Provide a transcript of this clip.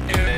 do, do.